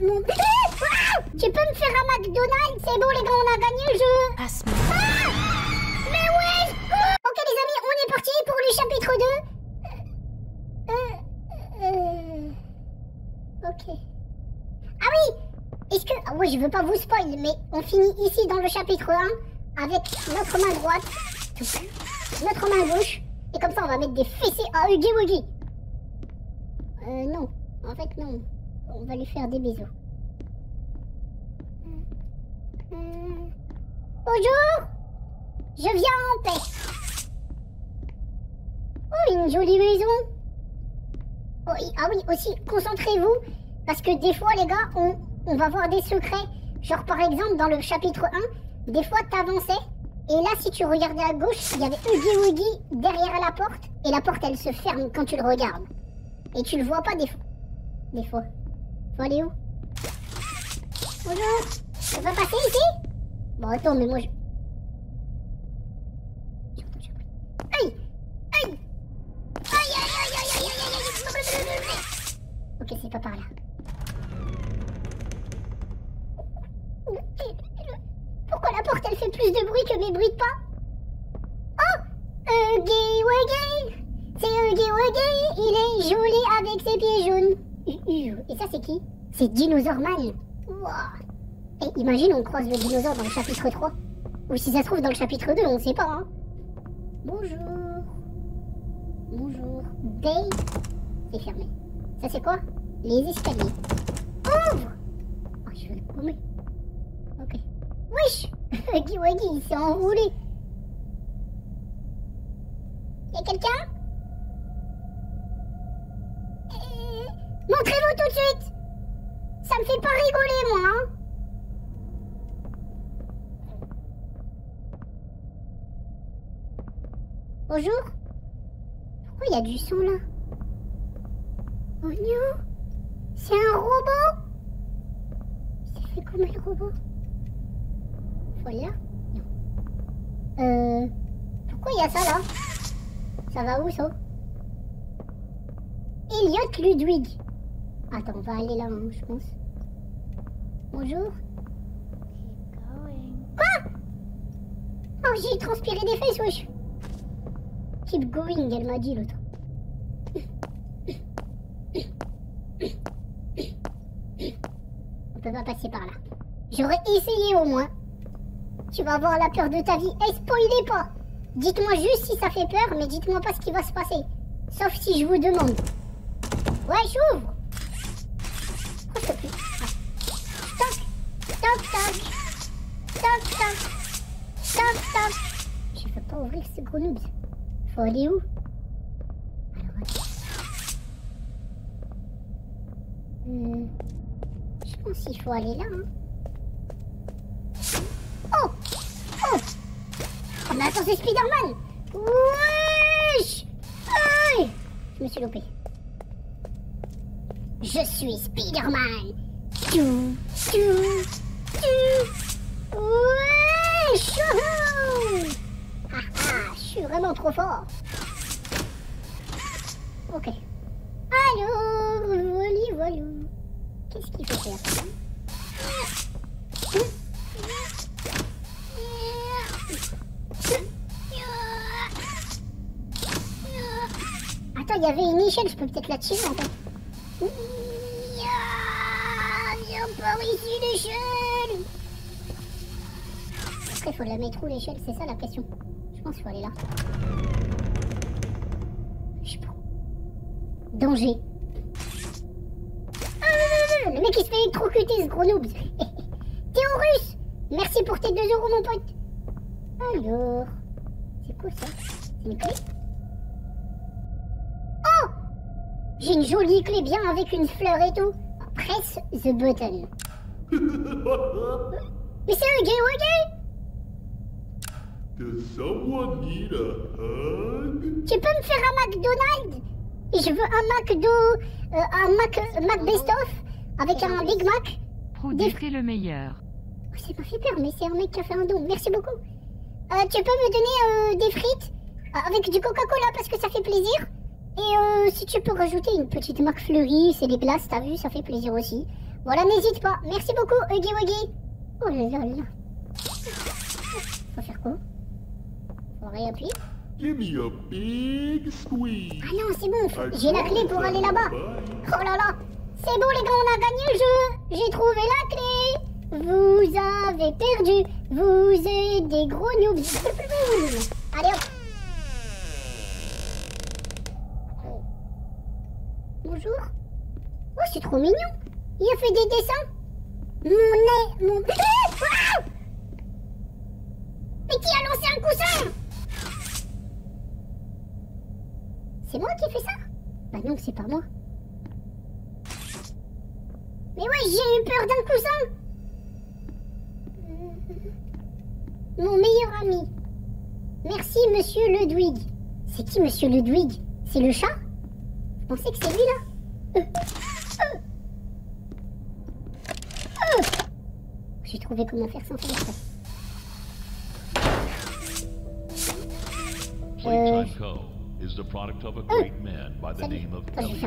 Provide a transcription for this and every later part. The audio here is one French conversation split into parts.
Ah tu peux me faire un McDonald's C'est bon les gars, on a gagné le jeu. Ah Mais ouais Ok les amis, on est parti pour le chapitre 2. Euh, euh, ok. Ah oui Est-ce que... Ah ouais, je veux pas vous spoil, mais on finit ici dans le chapitre 1 avec notre main droite, notre main gauche, et comme ça on va mettre des fessées à Huggy Wuggy. Euh, non. En fait, non. On va lui faire des bisous. Bonjour Je viens en paix. Oh, une jolie maison. Oh, ah oui, aussi, concentrez-vous, parce que des fois, les gars, on, va voir des secrets. Genre, par exemple, dans le chapitre 1, des fois, t'avançais, et là, si tu regardais à gauche, il y avait Huggy Wuggy derrière la porte, et la porte, elle se ferme quand tu le regardes. Et tu le vois pas des fois. Des fois. Faut aller où Bonjour On va passer ici Bon, attends, mais moi je... Aïe Aïe Aïe, aïe, aïe, aïe, aïe, aïe, aïe, aïe. Ok, c'est pas par là. Pourquoi la porte, elle fait plus de bruit que mes bruits de pas Oh Huggy Wuggy C'est Huggy Wuggy Il est joli avec ses pieds jaunes. Et ça, c'est qui? C'est Dinosaur Man. Wouah. Et imagine, on croise le dinosaure dans le chapitre 3. Ou si ça se trouve dans le chapitre 2, on sait pas, hein. Bonjour. Bonjour. Day. C'est fermé. Ça, c'est quoi? Les escaliers. Ouvre Oh, je vais le paumer. Ok. Wesh Huggy Wuggy, il s'est enroulé. Y'a quelqu'un Euh, Montrez-vous tout de suite. Ça me fait pas rigoler, moi, hein. Bonjour. Pourquoi il y a du son, là? Oh non C'est un robot? C'est fait comment, le robot. Faut là Non. Euh... Pourquoi il y a ça, là? Ça va où, ça? Elliot Ludwig. Attends, on va aller là, je pense. Bonjour. Quoi Oh, j'ai transpiré des fesses, wesh. Keep going, elle m'a dit l'autre. On peut pas passer par là. J'aurais essayé au moins. Tu vas avoir la peur de ta vie. Et spoilez pas. Dites-moi juste si ça fait peur, mais dites-moi pas ce qui va se passer. Sauf si je vous demande. Ouais, j'ouvre. Oh, je peux plus. Ah. Toc, toc, toc. Toc. Toc, toc. Je peux pas ouvrir ce gros noobs. Faut aller où? Euh, je pense qu'il faut aller là. Hein. Oh Oh Oh, mais attends, c'est Spider-Man Wesh Aïe Je me suis loupé. Je suis Spider-Man Ah ah, je suis vraiment trop fort Ok. Alors, voli volou. Qu'est-ce qu'il faut faire? Attends, il y avait une échelle, je peux peut-être la tirer en. Viens par ici l'échelle faut la mettre où l'échelle C'est ça la question. Je pense qu'il faut aller là. Je sais pas. Danger. Ah, le mec il se fait électrocuter ce gros noob. Théorus Merci pour tes 2 euros mon pote. Alors... C'est quoi ça? C'est une clé? Oh J'ai une jolie clé bien avec une fleur et tout. Press the button. Mais c'est un gay Wuggy Does someone need a hug? Tu peux me faire un McDonald's? Je veux un McDo... euh, un Mac... Mac Best-of avec un Big Mac. Fait le meilleur. Oh, c'est pas fait peur, mais c'est un mec qui a fait un don. Merci beaucoup. Euh, tu peux me donner euh, des frites avec du Coca-Cola parce que ça fait plaisir. Et euh, si tu peux rajouter une petite marque fleurie, c'est des glaces, t'as vu, ça fait plaisir aussi. Voilà, n'hésite pas. Merci beaucoup, Huggy Wuggy. Oh là là là. Faut faire quoi? Faut réappuyer. Give me a big squeeze. Ah non, c'est bon, j'ai la clé pour aller là-bas. Oh là là, c'est bon les gars, on a gagné le jeu. J'ai trouvé la clé. Vous avez perdu. Vous êtes des gros noobs. Allez hop. Bonjour. Oh, c'est trop mignon. Il a fait des dessins. Mon nez, mon... Ah Mais qui a lancé un coussin? C'est moi qui ai fait ça Bah non, c'est pas moi. Mais ouais, j'ai eu peur d'un coussin Mon meilleur ami. Merci, monsieur Ludwig. C'est qui, monsieur Ludwig C'est le chat Je pensais que c'est lui, là. Euh, euh, euh. J'ai trouvé comment faire sans faire ça. Co. is the product of a great man by the name of je Elliot.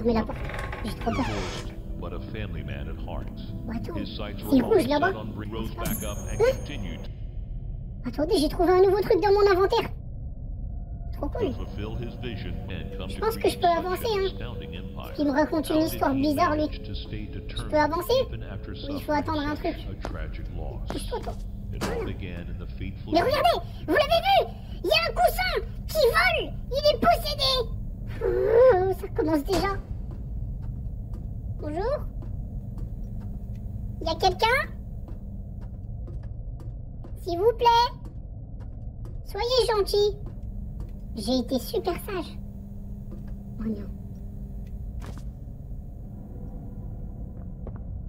Divorced, but a family man at heart. Attends, His sights were rouge set on Rose back up and continued Attendez, j'ai trouvé un nouveau truc dans mon inventaire. Trop cool. Je pense que je peux avancer, hein. astounding empire. Il me raconte une histoire bizarre, lui. determined peux avancer? Ou il faut attendre un truc? Pousse-toi, toi. Mais regardez, vous l'avez vu Il y a un coussin qui vole Il est possédé Oh, Ça commence déjà. Bonjour Il y a quelqu'un? S'il vous plaît Soyez gentil. J'ai été super sage. Oh non.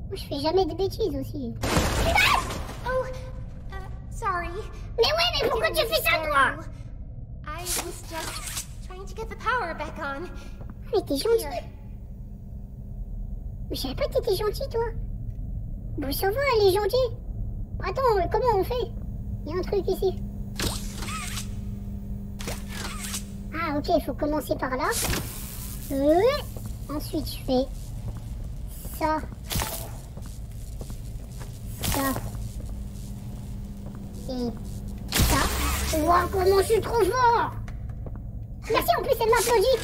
Moi, je fais jamais de bêtises aussi. Oh, uh, sorry. Mais ouais, mais pourquoi tu fais ça, toi I was just trying to get the power back on. Mais t'es gentil. Mais je savais pas que t'étais gentil, toi. Bon, ça va, elle est gentille. Attends, comment on fait? Il y a un truc ici. Ah, ok, il faut commencer par là. Euh, ensuite, je fais ça. Ça. Et Ouah, comment je suis trop fort Merci, en plus, elle m'applaudit.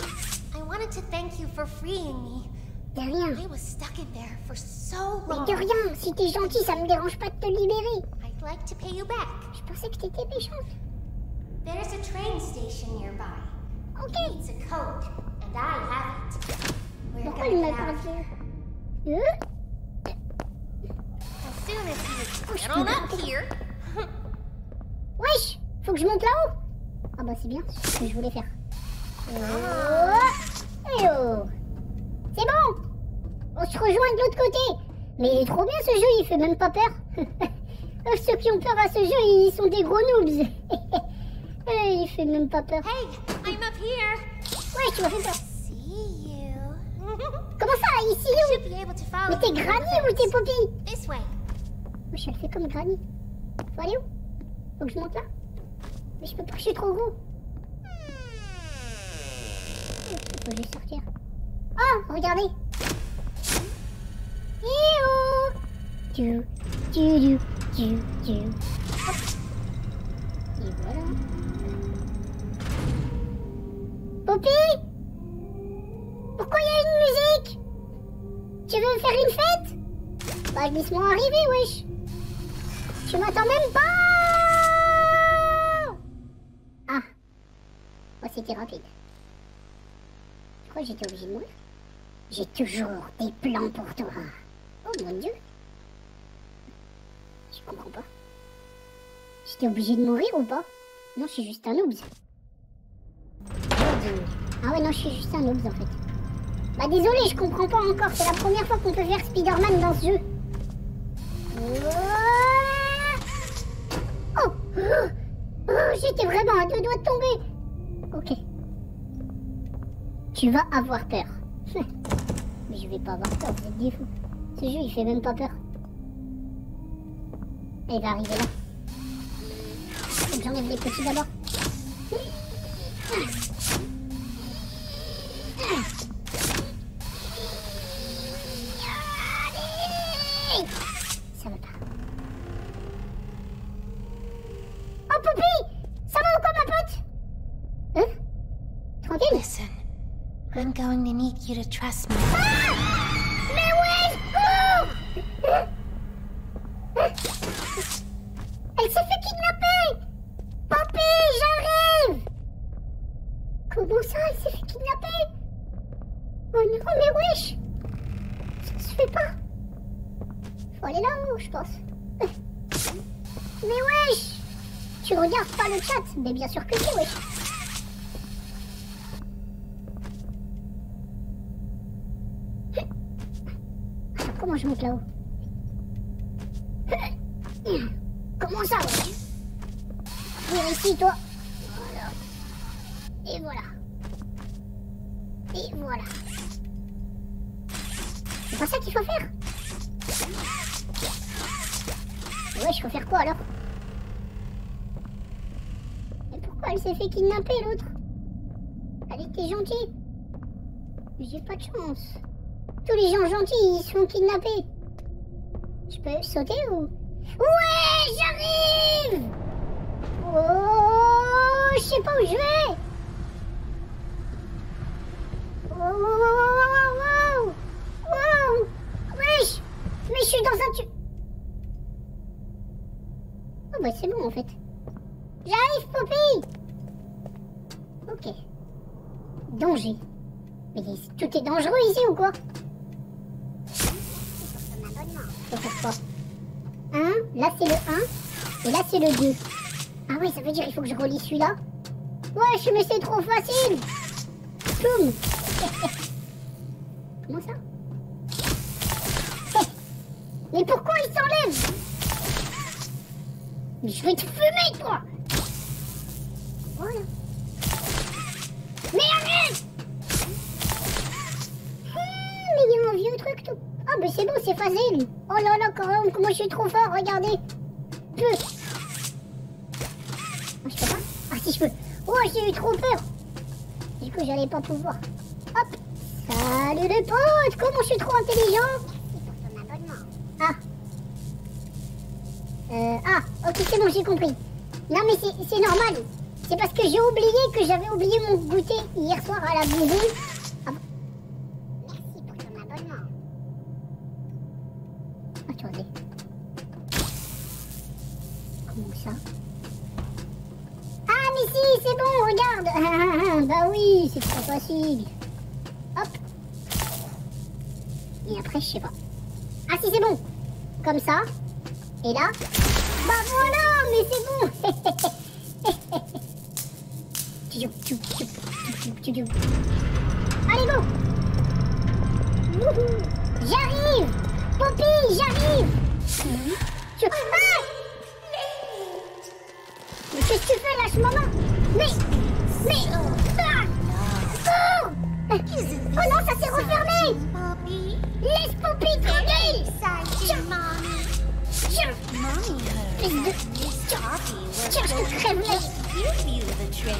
I wanted to thank you for freeing me. De rien. I was stuck in there for so Mais long. de rien, si t'es gentil, ça me dérange pas de te libérer. I'd like to pay you back. Je pensais que t'étais méchante. There's a train station nearby. Ok. It needs a code, and I have it. We're Pourquoi il m'a Euh? As soon as Oh, you je get on up here. Wesh Faut que je monte là-haut Ah bah c'est bien, c'est ce que je voulais faire. Oh oh C'est bon On se rejoint de l'autre côté Mais il est trop bien ce jeu, il fait même pas peur. Euh, Ceux qui ont peur à ce jeu, ils sont des gros noobs. Eh, il fait même pas peur. Hey, I'm up here. Ouais, tu m'as fait peur. See you. Comment ça, ici où Mais t'es Granny ou t'es this. Poppy This way. Moi, je le fais comme Granny. Faut aller où Faut que je monte là Mais je peux pas, je suis trop gros. Faut juste sortir. Oh, regardez Eh oh tu, tu, tu, tu. Hop. Et voilà. Poppy Pourquoi il y a une musique? Tu veux faire une fête? Bah, laisse-moi arriver, wesh Tu m'attends même pas Ah Oh, c'était rapide. Je crois que j'étais obligé de mourir? J'ai toujours des plans pour toi. Oh mon dieu Je comprends pas. J'étais obligé de mourir ou pas? Non, je suis juste un noobs. Ah ouais, non, je suis juste un noobs en fait. Bah désolé, je comprends pas encore. C'est la première fois qu'on peut faire Spider-Man dans ce jeu. Oh Oh, Oh, J'étais vraiment à deux doigts de tomber. Ok. Tu vas avoir peur. Mais je vais pas avoir peur, vous êtes des fous. Ce jeu, il fait même pas peur. Il va arriver là. J'enlève les petits d'abord. Going to need you to trust me. Mais cours Elle s'est fait kidnapper! Poppy, j'arrive! Comment ça, elle s'est fait kidnapper? Oh non, mais wesh! Ça se fait pas. Faut aller là-haut, je pense. Mais wesh! Tu regardes pas le chat Mais bien sûr que si, wesh Alors, comment je monte là-haut Comment ça, Viens ici, toi Voilà. Et voilà. Et voilà. C'est pas ça qu'il faut faire Ouais, je faut faire quoi alors Mais pourquoi elle s'est fait kidnapper l'autre Elle était gentille. J'ai pas de chance. Tous les gens gentils, ils se font kidnapper. Je peux sauter ou... Ouais, j'arrive Oh, je sais pas où je vais Wow, wow, wow, wow, wow, Wesh Mais je suis dans un tu... Oh bah c'est bon en fait. J'arrive, Poppy Ok. Danger. Mais tout est dangereux ici ou quoi? C'est le 1, et là c'est le 2. Ah ouais, ça veut dire qu'il faut que je relis celui-là Wesh, mais c'est trop facile Boum Comment ça Mais pourquoi il s'enlève Mais je vais te fumer, toi Voilà. Mais c'est bon, c'est facile. Oh là là, quand même, comment je suis trop fort, regardez. Peu Oh, je peux pas. Ah, si, je peux. Oh, j'ai eu trop peur. Du coup, j'allais pas pouvoir. Hop. Salut les potes Comment je suis trop intelligent. Ah. Euh, ah, ok, c'est bon, j'ai compris. Non, mais c'est c'est normal. C'est parce que j'ai oublié que j'avais oublié mon goûter hier soir à la bonbonne. Ah bon. Merci pour ton abonnement. Attendez. Comment ça Ah, mais si, c'est bon, regarde Ah, ah, ah, Bah oui, c'est trop facile. Hop. Et après, je sais pas. Ah si, c'est bon. Comme ça. Et là. Bah voilà, mais c'est bon. Allez, go. J'arrive. Poppy, j'arrive. Mais qu'est-ce que tu fais, lâche-moi Mais... Mais... Oh non, ça s'est refermé Laisse Poppy je.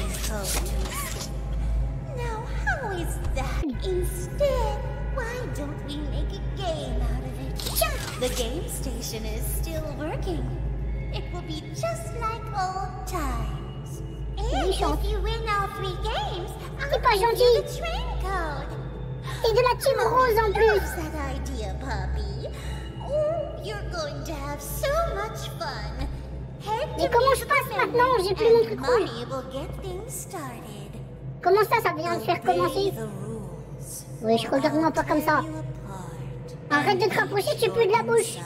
Now, how is that? Instead, why don't we make a game? The game station is still working. It will be just like old times. And if you win all three games, I'll pas you the train code. De la team rose en plus that idea, puppy. Oh, you're going to have so much fun. Head Mais comment je passe maintenant J'ai plus mon truc rouge. Mommy will get things started. Comment ça, ça vient de faire commencer. Oui, je regarde-moi pas comme ça. Arrête de te rapprocher, tu pues de la bouche